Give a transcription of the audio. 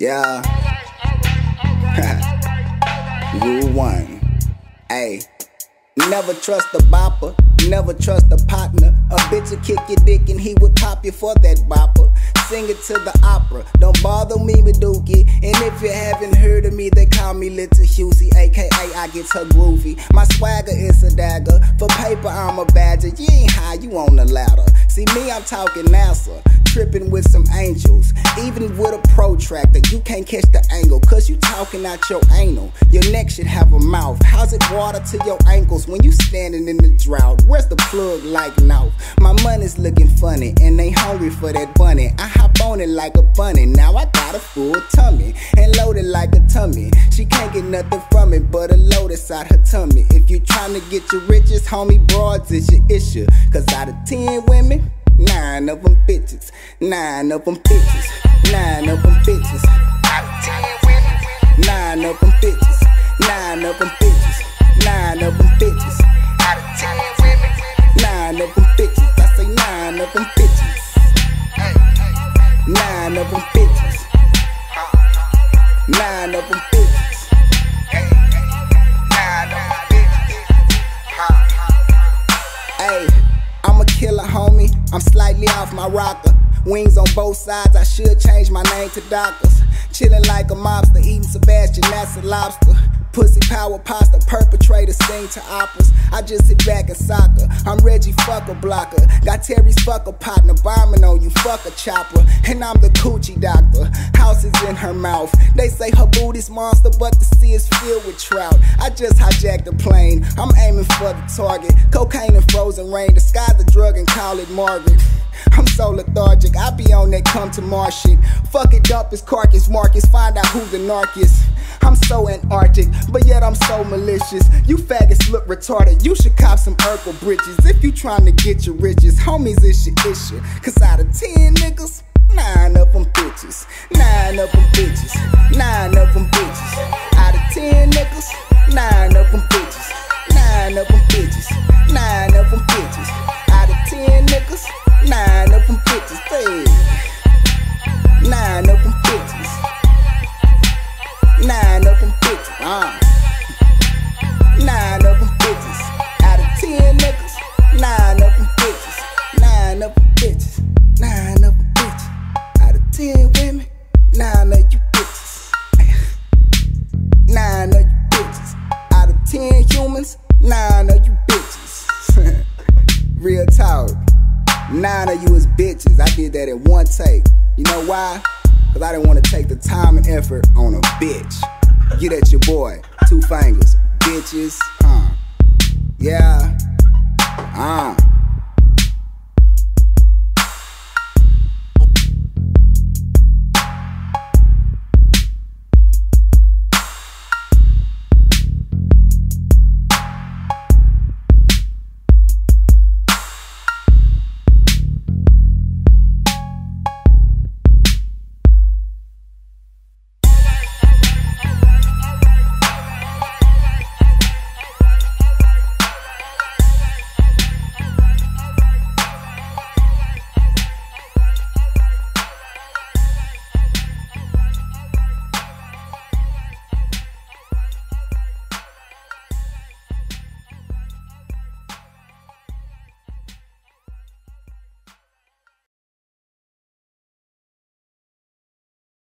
Yeah. Rule one. Hey. Never trust a bopper, never trust a partner. A bitch will kick your dick and he would pop you for that bopper. Sing it to the opera, don't bother me with Dookie. And if you haven't heard of me, they call me Little Husey, aka I get her groovy. My swagger is a dagger, for paper I'm a badger. You ain't high, you on the ladder. See me, I'm talking NASA tripping with some angels. Even with a protractor, you can't catch the angle, cause you talking out your anal. Your neck should have a mouth. How's it water to your ankles when you standing in the drought? Where's the plug like now? My money's looking funny, and they hungry for that bunny. I hop on it like a bunny, now I got a full tummy, and loaded like a tummy. She can't get nothing from but a lotus out her tummy. If you trying to get your riches, homie, broads is your issue. Cause out of 10 women, Nine of them bitches, nine of them bitches, nine of them bitches. Nine of them bitches, nine of them bitches, nine of them bitches. Nine of them bitches, I say nine of them bitches. Nine of them bitches. Nine of them bitches. I'm slightly off my rocker. Wings on both sides, I should change my name to Doctors. Chillin' like a mobster, eating Sebastian, that's a lobster. Pussy power pasta, perpetrator, sing to operas. I just sit back and soccer. I'm Reggie fucker blocker. Got Terry's fucker partner, bombing on you, fuck a chopper. And I'm the coochie doctor. House is in her mouth. They say her booty's monster, but the sea is filled with trout. I just hijacked the plane. I'm aiming for the target. Cocaine and frozen rain. Sky's the drug and call it Margaret. I'm so lethargic, I be on that come to Mars shit. Fuck it, dump his carcass, Marcus, find out who the narc is. I'm so Antarctic, but yet I'm so malicious. You faggots look retarded, you should cop some Urkel bridges. If you trying to get your riches, homies, it's your issue. Cause out of 10 niggas, 10 women. Nine of you bitches. Nine of you bitches. Out of 10 humans, nine of you bitches. Real talk. Nine of you is bitches. I did that in one take. You know why? Cause I didn't want to take the time and effort on a bitch. Get at your boy. Two fingers. Bitches. Huh. Yeah.